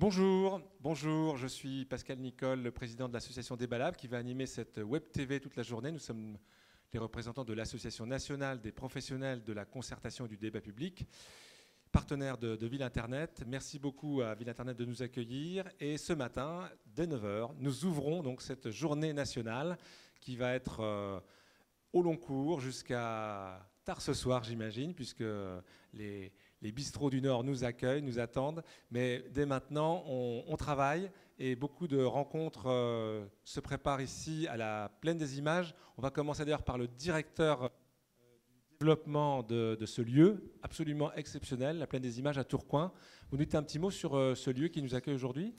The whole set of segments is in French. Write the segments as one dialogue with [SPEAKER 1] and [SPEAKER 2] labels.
[SPEAKER 1] Bonjour, bonjour, je suis Pascal Nicole, le président de l'association Débalab qui va animer cette web TV toute la journée. Nous sommes les représentants de l'Association nationale des professionnels de la concertation et du débat public, partenaire de, Ville Internet. Merci beaucoup à Ville Internet de nous accueillir. Et ce matin, dès 9h, nous ouvrons donc cette journée nationale qui va être euh, au long cours jusqu'à tard ce soir, j'imagine, puisque les, les bistrots du Nord nous accueillent, nous attendent. Mais dès maintenant, on, travaille et beaucoup de rencontres euh, se préparent ici à la Plaine des Images. On va commencer d'ailleurs par le directeur euh, développement de, ce lieu absolument exceptionnel, la Plaine des Images à Tourcoing. Vous nous dites un petit mot sur euh, ce lieu qui nous accueille aujourd'hui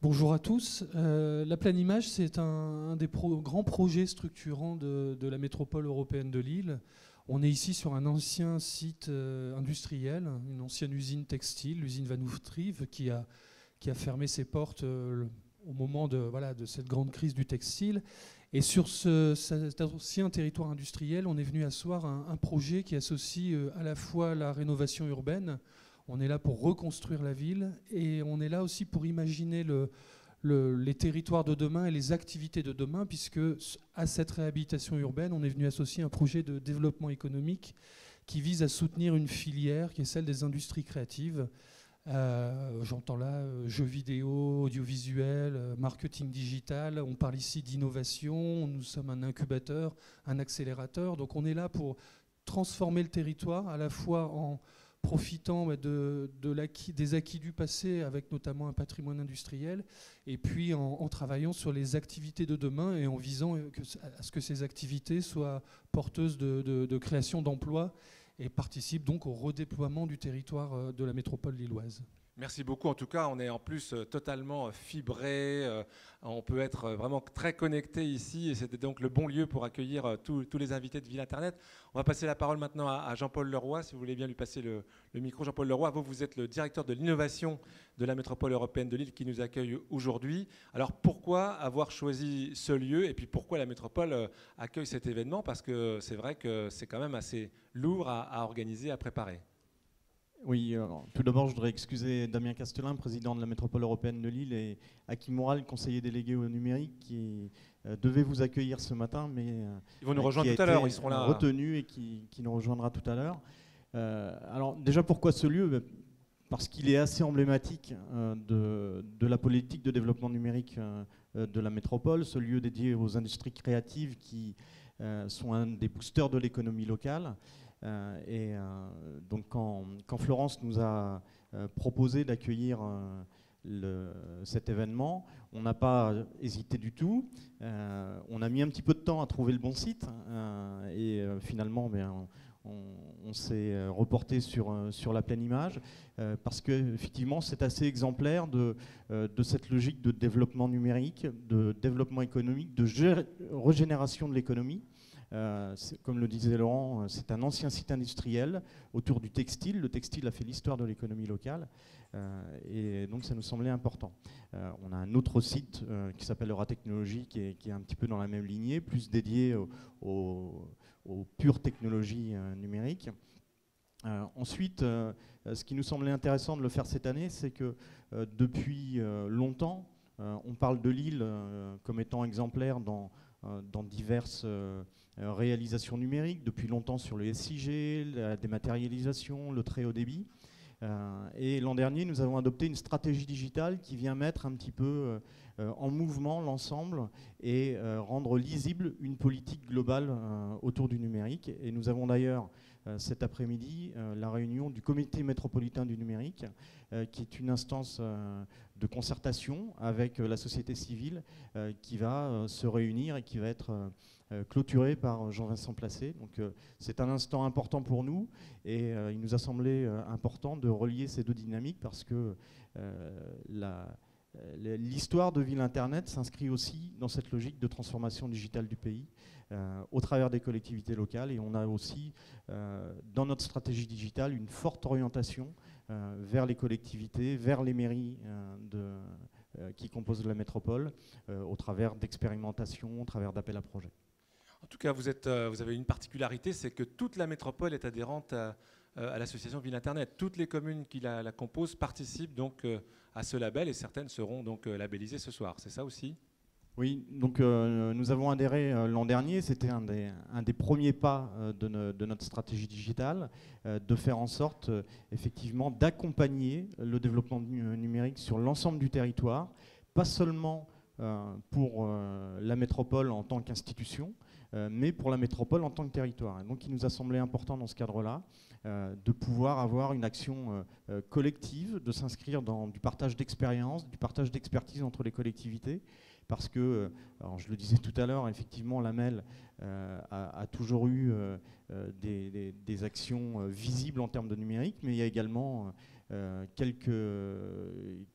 [SPEAKER 2] Bonjour à tous. la Plaine Image, c'est un, des grands projets structurants de la métropole européenne de Lille. On est ici sur un ancien site euh, industriel, une ancienne usine textile, l'usine Vanoutrive, qui a, qui a fermé ses portes euh, au moment de, voilà, de cette grande crise du textile. Et sur ce, cet ancien territoire industriel, on est venu asseoir un, projet qui associe euh, à la fois la rénovation urbaine, on est là pour reconstruire la ville, et on est là aussi pour imaginer le, les territoires de demain et les activités de demain, puisque à cette réhabilitation urbaine, on est venu associer un projet de développement économique qui vise à soutenir une filière qui est celle des industries créatives. Euh, j'entends là euh, jeux vidéo, audiovisuel, euh, marketing digital. On parle ici d'innovation. Nous sommes un incubateur, un accélérateur. Donc on est là pour transformer le territoire à la fois en profitant de, des acquis du passé, avec notamment un patrimoine industriel, et puis en, travaillant sur les activités de demain et en visant à ce que ces activités soient porteuses de création d'emplois et participent donc au redéploiement du territoire euh, de la métropole lilloise.
[SPEAKER 1] Merci beaucoup. En tout cas, on est en plus euh, totalement euh, fibré. Euh, on peut être vraiment très connecté ici et c'était donc le bon lieu pour accueillir tous les invités de Ville Internet. On va passer la parole maintenant à Jean-Paul Leroy, si vous voulez bien lui passer le, micro. Jean-Paul Leroy, vous, vous êtes le directeur de l'innovation de la métropole européenne de Lille qui nous accueille aujourd'hui. Alors pourquoi avoir choisi ce lieu et puis pourquoi la métropole accueille cet événement? Parce que c'est vrai que c'est quand même assez lourd à organiser, à préparer.
[SPEAKER 3] Oui, tout d'abord, je voudrais excuser Damien Castelin, président de la métropole européenne de Lille, et Hakim Moral, conseiller délégué au numérique, qui euh, devait vous accueillir ce matin, mais euh,
[SPEAKER 1] ils vont nous rejoindre tout à l'heure, ils seront là.
[SPEAKER 3] Retenu et qui, nous rejoindra tout à l'heure. Euh, alors, déjà, pourquoi ce lieu? Ben, Parce qu'il est assez emblématique de, de, la politique de développement numérique de la métropole, ce lieu dédié aux industries créatives qui sont un des boosters de l'économie locale. Euh, et euh, donc quand, Florence nous a euh, proposé d'accueillir cet événement. On n'a pas hésité du tout. on a mis un petit peu de temps à trouver le bon site. et finalement, ben, on, s'est reporté sur, sur la pleine image. parce qu'effectivement, c'est assez exemplaire de, de cette logique de développement numérique, de développement économique, de régénération de l'économie. Euh, comme le disait Laurent, euh, c'est un ancien site industriel autour du textile. Le textile a fait l'histoire de l'économie locale euh, et donc ça nous semblait important. on a un autre site qui s'appelle est, qui est un petit peu dans la même lignée, plus dédié aux, pures technologies numériques. ensuite, ce qui nous semblait intéressant de le faire cette année, c'est que depuis longtemps, on parle de Lille comme étant exemplaire dans, dans diverses euh, réalisation numérique, depuis longtemps sur le SIG, la dématérialisation, le très haut débit. Euh, et l'an dernier, nous avons adopté une stratégie digitale qui vient mettre un petit peu euh, en mouvement l'ensemble et rendre lisible une politique globale autour du numérique. Et nous avons d'ailleurs cet après-midi la réunion du comité métropolitain du numérique, qui est une instance de concertation avec la société civile qui va se réunir et qui va être euh, clôturé par Jean-Vincent Placé. Donc euh, c'est un instant important pour nous et euh, il nous a semblé important de relier ces deux dynamiques parce que l'histoire de Ville Internet s'inscrit aussi dans cette logique de transformation digitale du pays au travers des collectivités locales et on a aussi dans notre stratégie digitale une forte orientation vers les collectivités, vers les mairies qui composent la métropole au travers d'expérimentations, au travers d'appels à projets.
[SPEAKER 1] En tout cas, euh, vous avez une particularité, c'est que toute la métropole est adhérente à, à l'association Ville Internet. Toutes les communes qui la, composent participent donc à ce label et certaines seront donc labellisées ce soir. C'est ça aussi?
[SPEAKER 3] Oui, donc nous avons adhéré l'an dernier, c'était un des, premiers pas de, notre stratégie digitale, de faire en sorte effectivement d'accompagner le développement numérique sur l'ensemble du territoire, pas seulement pour la métropole en tant qu'institution, euh, mais pour la métropole en tant que territoire. donc il nous a semblé important dans ce cadre-là euh, de pouvoir avoir une action euh, collective, de s'inscrire dans du partage d'expérience, du partage d'expertise entre les collectivités, parce que, je le disais tout à l'heure, effectivement, la MEL a, toujours eu des, actions visibles en termes de numérique, mais il y a également euh, quelques,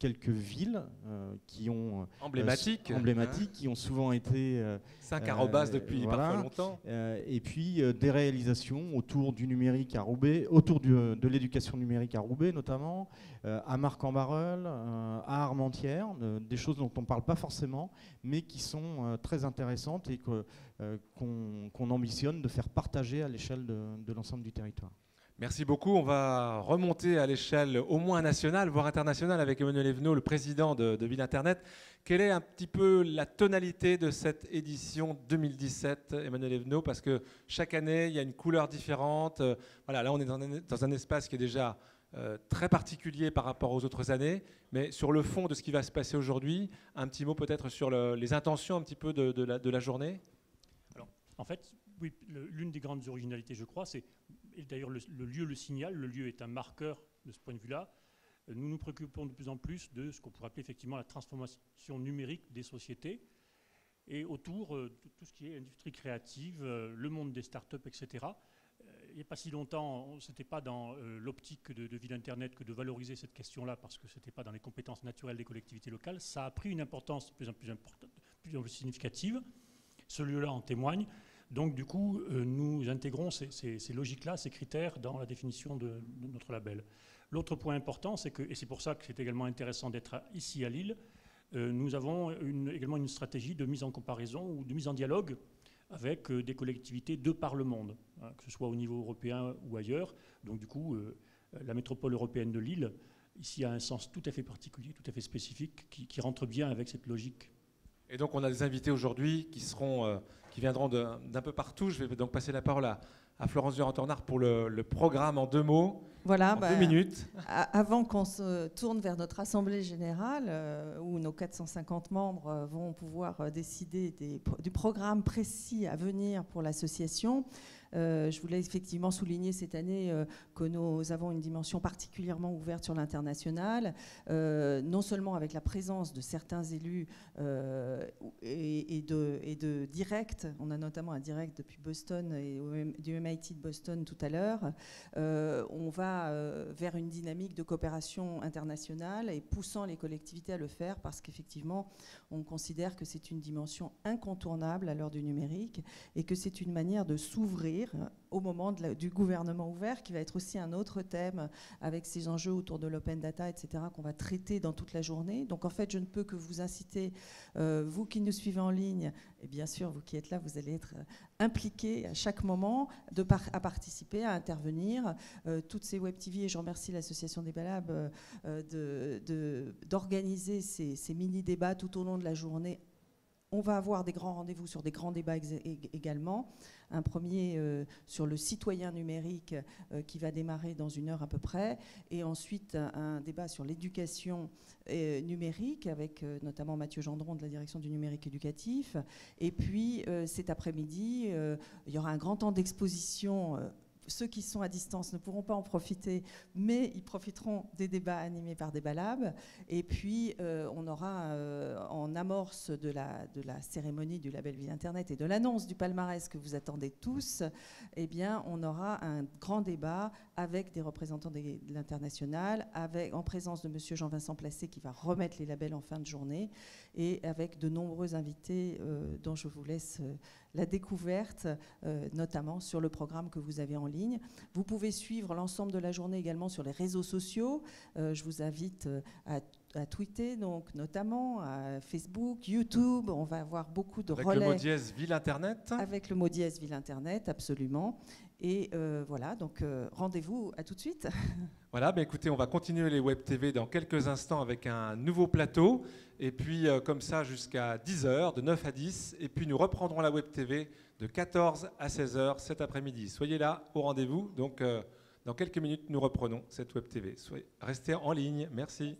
[SPEAKER 3] quelques villes euh, qui ont
[SPEAKER 1] euh, emblématiques,
[SPEAKER 3] emblématiques qui ont souvent été
[SPEAKER 1] 5 arrobas depuis parfois longtemps.
[SPEAKER 3] Et puis des réalisations autour du numérique à Roubaix autour de l'éducation numérique à Roubaix notamment à Marc-en-Barœul à Armentières des choses dont on ne parle pas forcément mais qui sont très intéressantes et qu'on ambitionne de faire partager à l'échelle de l'ensemble du territoire
[SPEAKER 1] Merci beaucoup. On va remonter à l'échelle au moins nationale, voire internationale, avec Emmanuel Evenot, le président de, Ville Internet. Quelle est un petit peu la tonalité de cette édition 2017, Emmanuel Evenot Parce que chaque année, il y a une couleur différente. Voilà, là, on est dans un, espace qui est déjà euh, très particulier par rapport aux autres années. Mais sur le fond de ce qui va se passer aujourd'hui, un petit mot peut-être sur les intentions un petit peu de, de la, journée?
[SPEAKER 4] Alors, en fait, oui, l'une des grandes originalités, je crois, c'est et d'ailleurs le, lieu le signale, le lieu est un marqueur de ce point de vue-là. Euh, nous nous préoccupons de plus en plus de ce qu'on pourrait appeler effectivement la transformation numérique des sociétés et autour euh, de tout ce qui est industrie créative, euh, le monde des startups, etc. Il n'y a pas si longtemps, ce n'était pas dans l'optique de, de Ville Internet que de valoriser cette question-là parce que ce n'était pas dans les compétences naturelles des collectivités locales. Ça a pris une importance de plus en plus importante, de plus en plus significative. Ce lieu-là en témoigne. Donc du coup, euh, nous intégrons ces, logiques-là, ces critères dans la définition de, notre label. L'autre point important, c'est que, et c'est pour ça que c'est également intéressant d'être ici à Lille, euh, nous avons également une stratégie de mise en comparaison ou de mise en dialogue avec euh, des collectivités de par le monde, hein, que ce soit au niveau européen ou ailleurs. Donc du coup, la métropole européenne de Lille, ici a un sens tout à fait particulier, tout à fait spécifique, qui, rentre bien avec cette logique.
[SPEAKER 1] Et donc on a des invités aujourd'hui qui seront qui viendront d'un peu partout. Je vais donc passer la parole à, Florence Durand-Tornard pour le, programme en deux mots.
[SPEAKER 5] Voilà,
[SPEAKER 1] en
[SPEAKER 5] deux
[SPEAKER 1] bah, minutes.
[SPEAKER 5] Avant qu'on se tourne vers notre assemblée générale, euh, où nos 450 membres euh, vont pouvoir euh, décider du programme précis à venir pour l'association, euh, je voulais effectivement souligner cette année euh, que nous avons une dimension particulièrement ouverte sur l'international, euh, non seulement avec la présence de certains élus et, de, et de direct, on a notamment un direct depuis Boston et du MIT de Boston tout à l'heure, on va vers une dynamique de coopération internationale et poussant les collectivités à le faire parce qu'effectivement, on considère que c'est une dimension incontournable à l'heure du numérique et que c'est une manière de s'ouvrir au moment du gouvernement ouvert, qui va être aussi un autre thème avec ces enjeux autour de l'open data, etc., qu'on va traiter dans toute la journée. Donc en fait, je ne peux que vous inciter, euh, vous qui nous suivez en ligne, et bien sûr, vous qui êtes là, vous allez être euh, impliqués à chaque moment de à participer, à intervenir. Euh, toutes ces web TV, et je remercie l'association des Balabs d'organiser ces, ces mini-débats tout au long de la journée on va avoir des grands rendez-vous sur des grands débats également. Un premier euh, sur le citoyen numérique euh, qui va démarrer dans une heure à peu près. Et ensuite un, débat sur l'éducation euh, numérique avec notamment Mathieu Gendron de la direction du numérique éducatif. Et puis cet après-midi, il y aura un grand temps d'exposition ceux qui sont à distance ne pourront pas en profiter, mais ils profiteront des débats animés par des balabs. Et puis, euh, on aura euh, en amorce de la, cérémonie du label Vie Internet et de l'annonce du palmarès que vous attendez tous, eh bien, on aura un grand débat avec des représentants de l'international, en présence de M. Jean-Vincent Placé qui va remettre les labels en fin de journée, et avec de nombreux invités euh, dont je vous laisse la découverte, euh, notamment sur le programme que vous avez en ligne. Vous pouvez suivre l'ensemble de la journée également sur les réseaux sociaux. Euh, je vous invite euh, à à tweeter, donc notamment à Facebook, YouTube. On va avoir beaucoup de
[SPEAKER 1] Avec
[SPEAKER 5] relais.
[SPEAKER 1] le mot dièse ville internet.
[SPEAKER 5] Avec le mot dièse ville internet, absolument. Et euh, voilà, donc euh, rendez-vous à tout de suite.
[SPEAKER 1] Voilà, bah écoutez, on va continuer les Web TV dans quelques instants avec un nouveau plateau. Et puis, euh, comme ça, jusqu'à 10h, de 9 à 10. Et puis, nous reprendrons la Web TV de 14 à 16h cet après-midi. Soyez là au rendez-vous. Donc, dans quelques minutes, nous reprenons cette Web TV. Soyez, restez en ligne. Merci.